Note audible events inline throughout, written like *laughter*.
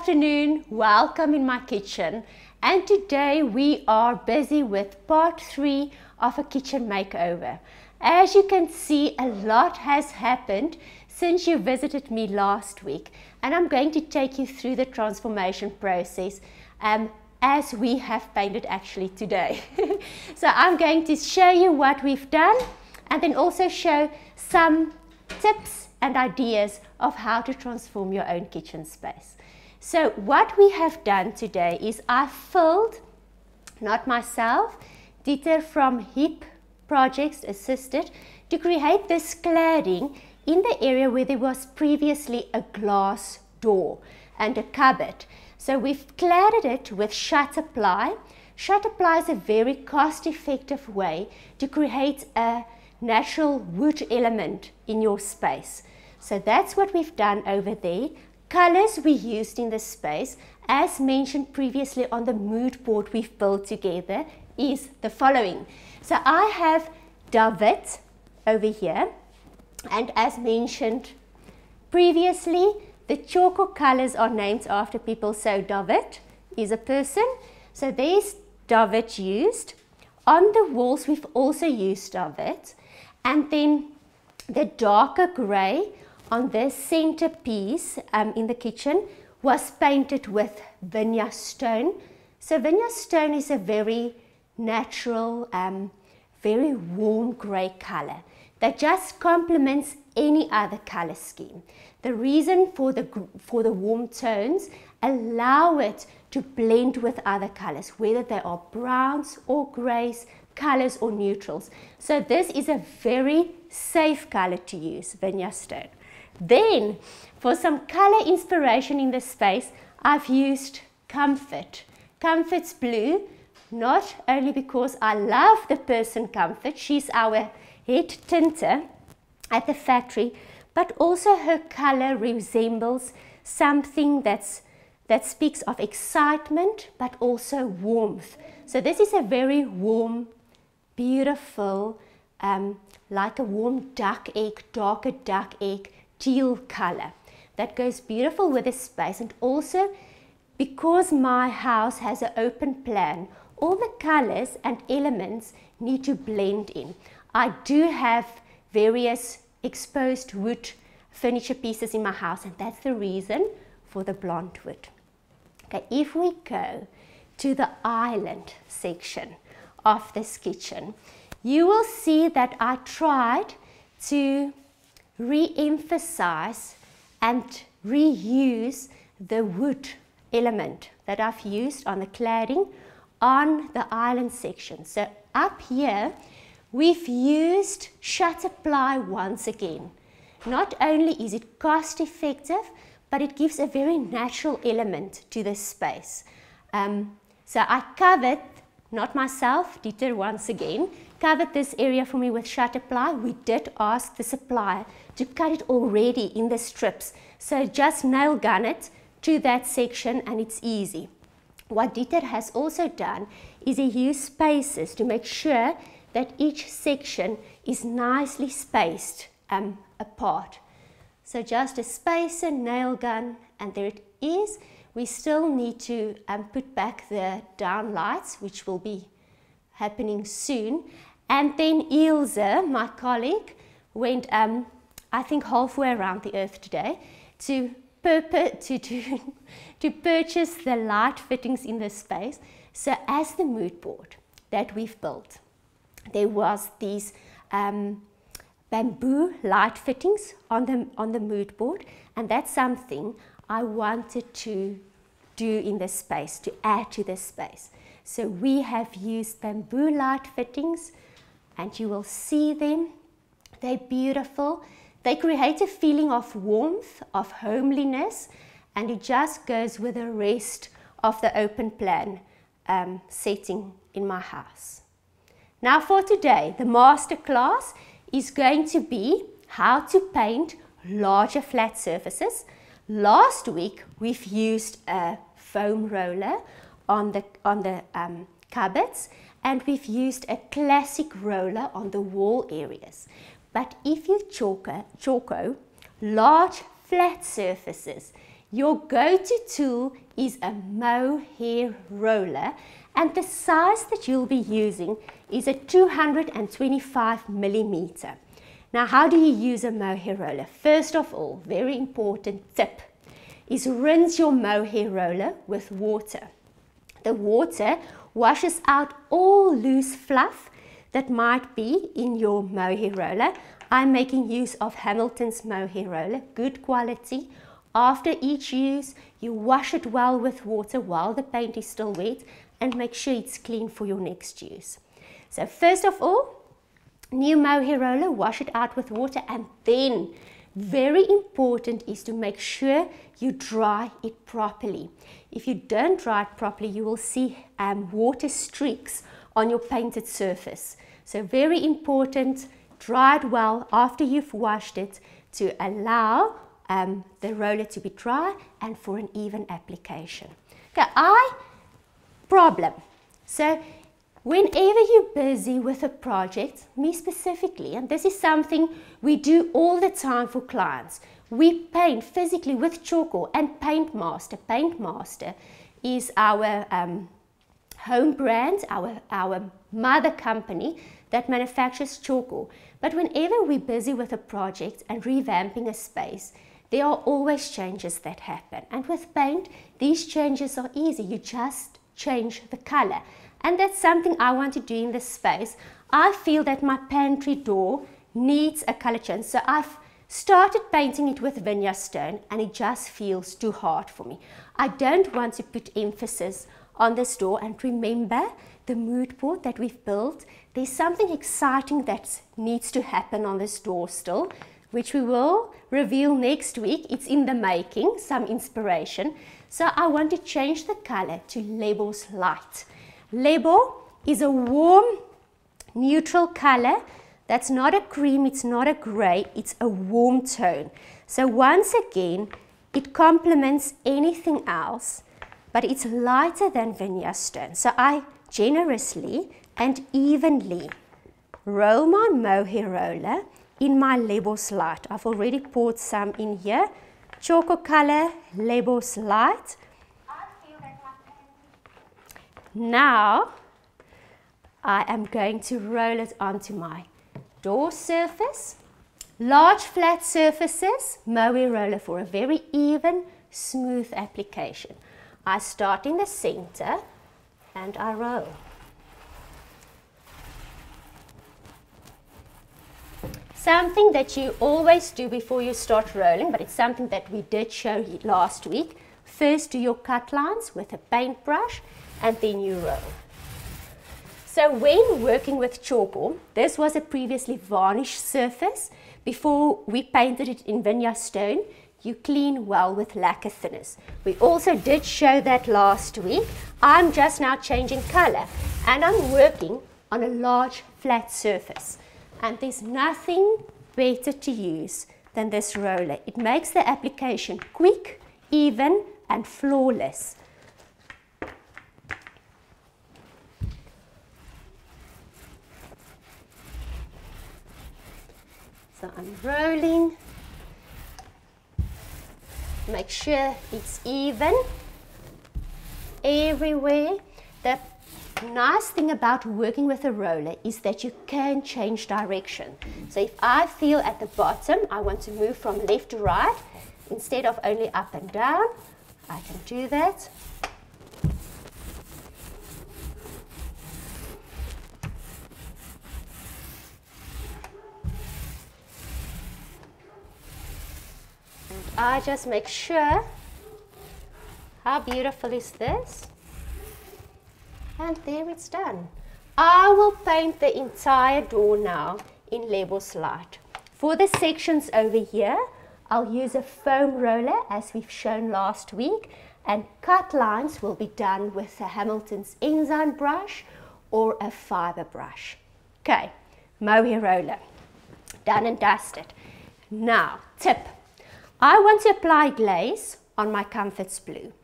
afternoon, welcome in my kitchen and today we are busy with part 3 of a kitchen makeover. As you can see a lot has happened since you visited me last week and I'm going to take you through the transformation process um, as we have painted actually today. *laughs* so I'm going to show you what we've done and then also show some tips and ideas of how to transform your own kitchen space. So what we have done today is I filled, not myself, Dieter from HIP Projects assisted to create this cladding in the area where there was previously a glass door and a cupboard. So we've cladded it with Shutterply. Shutterply is a very cost-effective way to create a natural wood element in your space. So that's what we've done over there. Colors we used in this space, as mentioned previously on the mood board we've built together, is the following. So I have David over here, and as mentioned previously, the Tjhoko colors are named after people. So David is a person. So there's David used. On the walls, we've also used David. And then the darker grey on this centerpiece um, in the kitchen was painted with Vinya stone. So Vinya stone is a very natural, um, very warm grey color that just complements any other color scheme. The reason for the, for the warm tones allow it to blend with other colors, whether they are browns or grays, colors or neutrals. So this is a very safe color to use, Vinya stone. Then, for some color inspiration in the space, I've used Comfort. Comfort's blue, not only because I love the person Comfort, she's our head tinter at the factory, but also her color resembles something that's that speaks of excitement but also warmth. So this is a very warm, beautiful, um, like a warm duck egg, darker duck egg teal color that goes beautiful with the space and also because my house has an open plan all the colors and elements need to blend in. I do have various exposed wood furniture pieces in my house and that's the reason for the blonde wood. Okay, if we go to the island section of this kitchen, you will see that I tried to re-emphasize and reuse the wood element that I've used on the cladding on the island section. So up here, we've used shutter ply once again. Not only is it cost effective, but it gives a very natural element to this space. Um, so I covered, not myself, Dieter once again, covered this area for me with shutter ply. We did ask the supplier to cut it already in the strips. So just nail gun it to that section and it's easy. What Dieter has also done is he used spaces to make sure that each section is nicely spaced um, apart. So just a spacer, nail gun, and there it is. We still need to um, put back the down lights, which will be happening soon. And then Ilse, my colleague, went, um, I think, halfway around the earth today to, to, to, *laughs* to purchase the light fittings in this space. So as the mood board that we've built, there was these um, bamboo light fittings on the, on the mood board and that's something I wanted to do in this space, to add to this space. So we have used bamboo light fittings and you will see them. They're beautiful. They create a feeling of warmth, of homeliness, and it just goes with the rest of the open plan um, setting in my house. Now for today, the master class is going to be how to paint larger flat surfaces. Last week, we've used a foam roller on the, on the um, cupboards and we've used a classic roller on the wall areas. But if you Tjhoko, Tjhoko large flat surfaces, your go-to tool is a mohair roller and the size that you'll be using is a 225 millimeter. Now how do you use a mohair roller? First of all, very important tip is rinse your mohair roller with water. The water washes out all loose fluff that might be in your mohair roller. I'm making use of Hamilton's mohair roller, good quality. After each use, you wash it well with water while the paint is still wet and make sure it's clean for your next use. So first of all, new mohair roller, wash it out with water and then very important is to make sure you dry it properly. If you don't dry it properly, you will see um, water streaks on your painted surface. So very important, dry it well after you've washed it to allow um, the roller to be dry and for an even application. Okay, I problem. So whenever you're busy with a project, me specifically, and this is something we do all the time for clients, we paint physically with Tjhoko and Paint Master. Paint Master is our um, home brand, our, our mother company that manufactures Tjhoko. But whenever we're busy with a project and revamping a space, there are always changes that happen. And with paint, these changes are easy. You just change the color. And that's something I want to do in this space. I feel that my pantry door needs a color change. So I've started painting it with vineyard stone and it just feels too hard for me. I don't want to put emphasis on this door and remember the mood board that we've built. There's something exciting that needs to happen on this door still, which we will reveal next week. It's in the making, some inspiration. So I want to change the color to Lebo's Light. Label is a warm, neutral color. That's not a cream, it's not a gray, it's a warm tone. So once again, it complements anything else, but it's lighter than Vineyard Stone. So I generously and evenly roll my mohair roller in my Lebo's Light. I've already poured some in here Tjhoko color, Lebo's Light. Now, I am going to roll it onto my door surface. Large flat surfaces, Moe roller for a very even, smooth application. I start in the center and I roll. Something that you always do before you start rolling, but it's something that we did show last week. First do your cut lines with a paintbrush and then you roll. So when working with Tjhoko, this was a previously varnished surface. Before we painted it in vineyard stone, you clean well with lacquer thinners. We also did show that last week. I'm just now changing color and I'm working on a large flat surface. And there's nothing better to use than this roller. It makes the application quick, even and flawless. Rolling. Make sure it's even everywhere. The nice thing about working with a roller is that you can change direction. So if I feel at the bottom, I want to move from left to right, instead of only up and down, I can do that. I just make sure, how beautiful is this? And there it's done. I will paint the entire door now in Lebo's Light. For the sections over here, I'll use a foam roller as we've shown last week and cut lines will be done with a Hamilton's Enzyme brush or a fiber brush. Okay, mohair roller, done and dusted. Now, tip. I want to apply glaze on my Comforts Blue,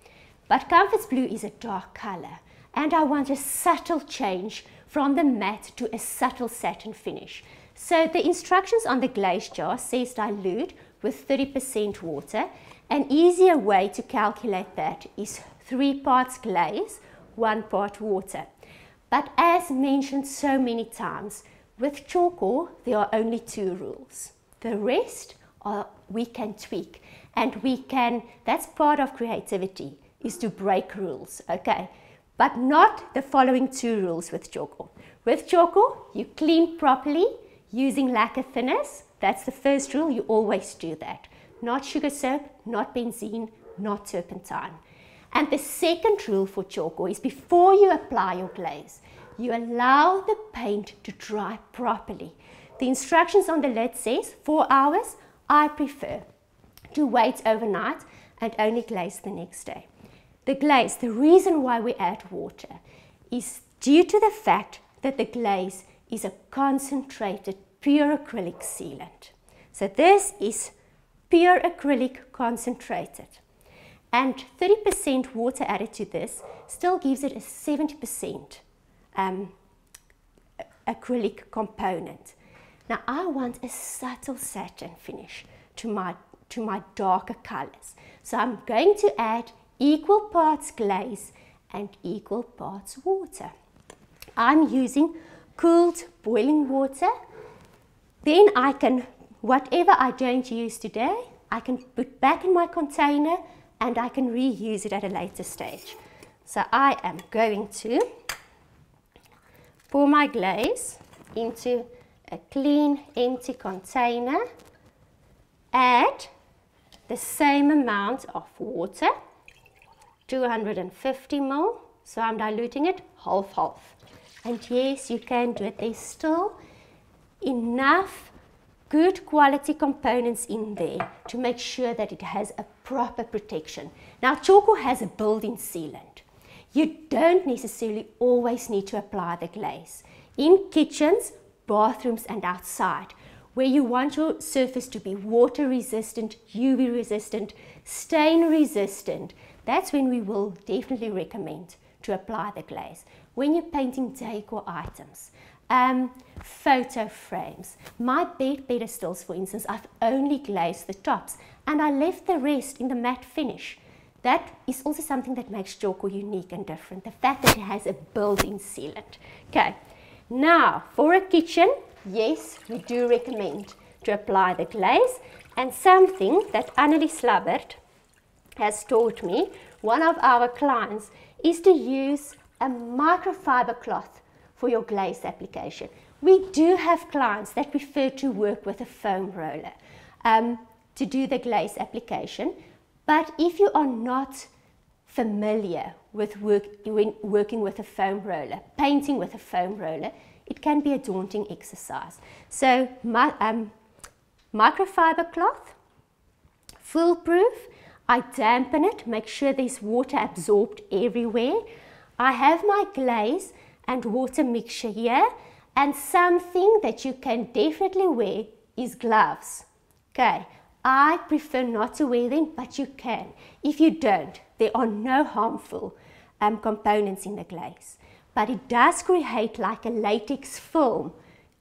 but Comforts Blue is a dark color and I want a subtle change from the matte to a subtle satin finish. So the instructions on the glaze jar says dilute with 30% water An easier way to calculate that is 3 parts glaze, 1 part water. But as mentioned so many times, with Tjhoko there are only two rules. The rest are, we can tweak and we can, that's part of creativity, is to break rules, okay? But not the following two rules with Tjhoko. With Tjhoko, you clean properly using lacquer thinners. That's the first rule, you always do that. Not sugar soap, not benzene, not turpentine. And the second rule for Tjhoko is before you apply your glaze, you allow the paint to dry properly. The instructions on the lid says four hours. I prefer to wait overnight and only glaze the next day. The glaze, the reason why we add water is due to the fact that the glaze is a concentrated pure acrylic sealant. So this is pure acrylic concentrated. And 30% water added to this still gives it a 70% um, acrylic component. Now I want a subtle satin finish to my, to my darker colors. So I'm going to add equal parts glaze and equal parts water. I'm using cooled boiling water. Then I can, whatever I don't use today, I can put back in my container and I can reuse it at a later stage. So I am going to pour my glaze into a clean empty container, add the same amount of water, 250 ml, so I'm diluting it half half. And yes, you can do it. There's still enough good quality components in there to make sure that it has a proper protection. Now, Tjhoko has a built-in sealant. You don't necessarily always need to apply the glaze. In kitchens, bathrooms and outside, where you want your surface to be water resistant, UV resistant, stain resistant, that's when we will definitely recommend to apply the glaze. When you're painting decor items, um, photo frames. My bed pedestals, for instance, I've only glazed the tops and I left the rest in the matte finish. That is also something that makes Tjhoko unique and different. The fact that it has a built-in sealant. Okay, now for a kitchen, yes, we do recommend to apply the glaze. And something that Annelies Slabbert has taught me, one of our clients, is to use a microfiber cloth for your glaze application. We do have clients that prefer to work with a foam roller um, to do the glaze application, but if you are not familiar with work, working with a foam roller, painting with a foam roller, it can be a daunting exercise. So my, um, microfiber cloth, foolproof, I dampen it, make sure there's water absorbed everywhere. I have my glaze and water mixture here and something that you can definitely wear is gloves. Okay, I prefer not to wear them, but you can. If you don't, there are no harmful um, components in the glaze. But it does create like a latex film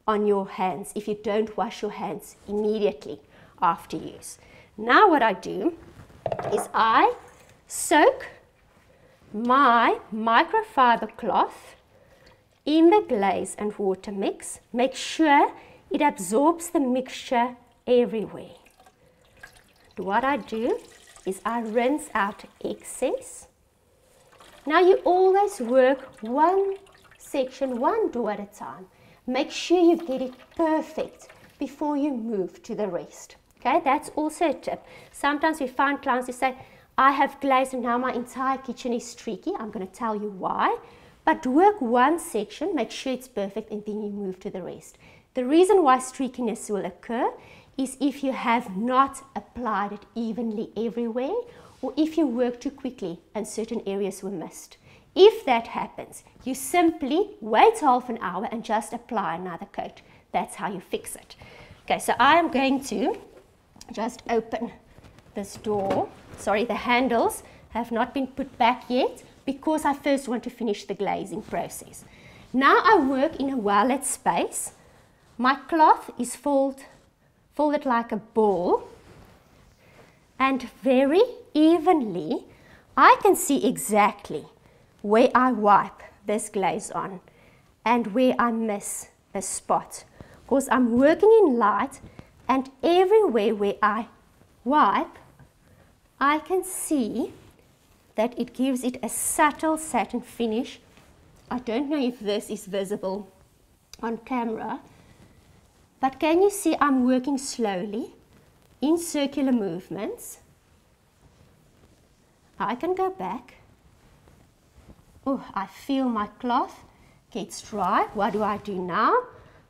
on your hands if you don't wash your hands immediately after use. Now what I do is I soak my microfiber cloth in the glaze and water mix. Make sure it absorbs the mixture everywhere. What I do is I rinse out excess. Now you always work one section, one door at a time. Make sure you get it perfect before you move to the rest. Okay, that's also a tip. Sometimes we find clients who say, I have glaze and now my entire kitchen is streaky. I'm going to tell you why. But work one section, make sure it's perfect, and then you move to the rest. The reason why streakiness will occur is if you have not applied it evenly everywhere or if you work too quickly and certain areas were missed. If that happens, you simply wait half an hour and just apply another coat. That's how you fix it. Okay, so I am going to just open this door. Sorry, the handles have not been put back yet because I first want to finish the glazing process. Now I work in a well-lit space. My cloth is fold, folded like a ball. and very evenly, I can see exactly where I wipe this glaze on and where I miss a spot because I'm working in light and everywhere where I wipe, I can see that it gives it a subtle satin finish. I don't know if this is visible on camera, but can you see I'm working slowly in circular movements? I can go back. Oh, I feel my cloth gets dry. What do I do now?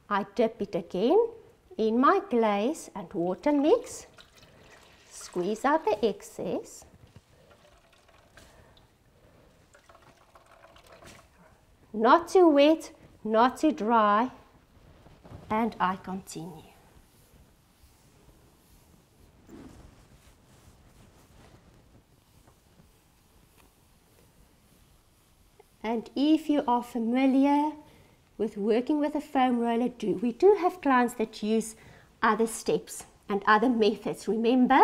I dip it again in my glaze and water mix. Squeeze out the excess. Not too wet, not too dry. And I continue. And if you are familiar with working with a foam roller, do we do have clients that use other steps and other methods. Remember,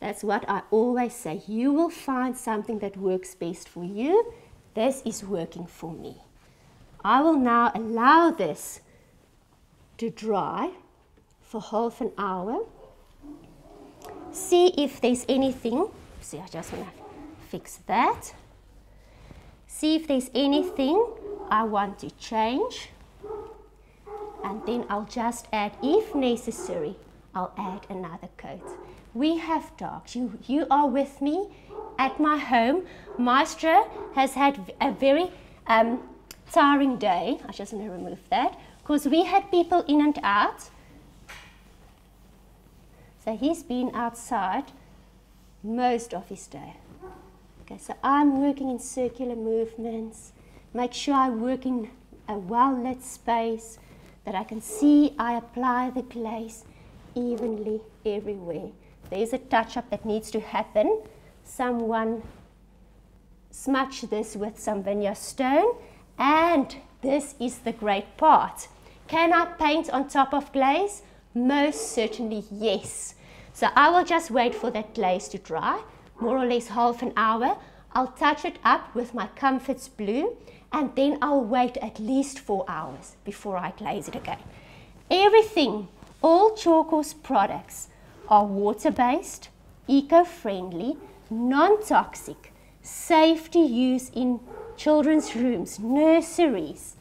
that's what I always say. You will find something that works best for you. This is working for me. I will now allow this to dry for half an hour. See if there's anything. See, I just want to fix that. See if there's anything I want to change. And then I'll just add if necessary I'll add another coat. We have dogs. You you are with me. At my home Maestro has had a very um, tiring day. I just want to remove that because we had people in and out so he's been outside most of his day Okay, so I'm working in circular movements. Make sure I work in a well-lit space that I can see I apply the glaze evenly everywhere. There's a touch-up that needs to happen. Someone smudge this with some vinyl stone and this is the great part. Can I paint on top of glaze? Most certainly yes. So I will just wait for that glaze to dry more or less half an hour. I'll touch it up with my Comforts Blue and then I'll wait at least four hours before I glaze it again. Everything, all Tjhoko's products are water-based, eco-friendly, non-toxic, safe to use in children's rooms, nurseries.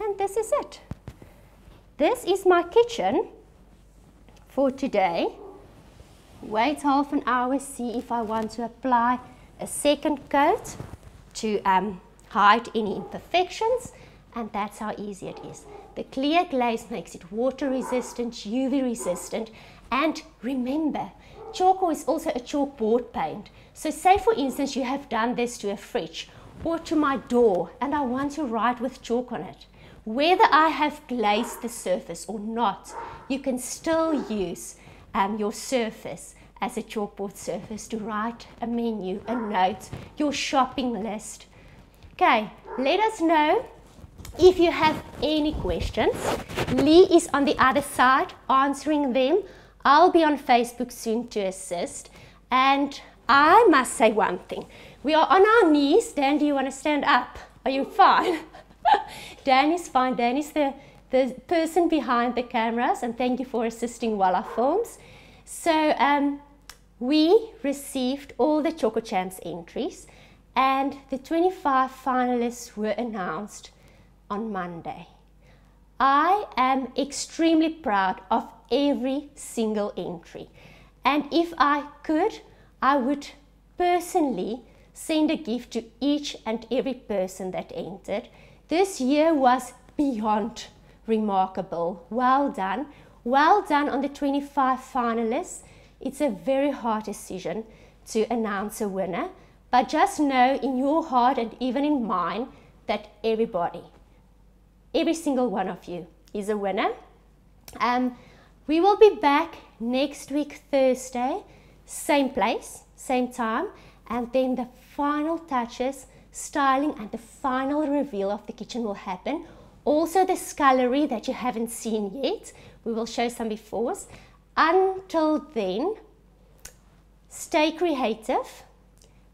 And this is it. This is my kitchen for today. Wait half an hour, see if I want to apply a second coat to um, hide any imperfections and that's how easy it is. The clear glaze makes it water resistant, UV resistant and remember, Tjhoko is also a chalkboard paint. So say for instance you have done this to a fridge or to my door and I want to write with chalk on it. Whether I have glazed the surface or not, you can still use um, your surface as a chalkboard surface to write a menu, a note, your shopping list. Okay, let us know if you have any questions. Lee is on the other side answering them. I'll be on Facebook soon to assist. And I must say one thing. We are on our knees. Dan, do you want to stand up? Are you fine? *laughs* Dan is fine. Dan is the, the person behind the cameras, and thank you for assisting I films. So um, we received all the Tjhoko Champs entries, and the 25 finalists were announced on Monday. I am extremely proud of every single entry. And if I could, I would personally send a gift to each and every person that entered this year was beyond remarkable. Well done. Well done on the 25 finalists. It's a very hard decision to announce a winner, but just know in your heart and even in mine that everybody, every single one of you is a winner. Um, we will be back next week, Thursday, same place, same time, and then the final touches styling and the final reveal of the kitchen will happen Also the scullery that you haven't seen yet. We will show some befores. Until then, stay creative,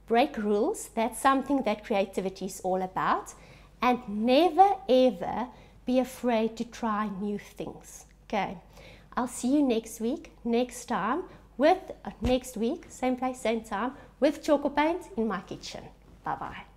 break rules. That's something that creativity is all about. And never ever be afraid to try new things. Okay. I'll see you next week, next time with uh, next week, same place, same time with Tjhoko Paint in my kitchen. Bye bye.